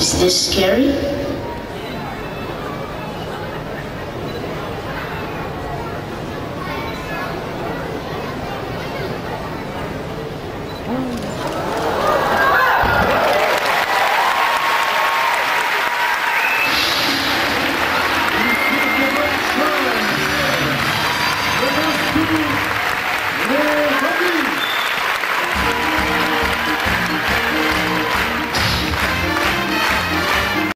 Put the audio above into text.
Is this scary?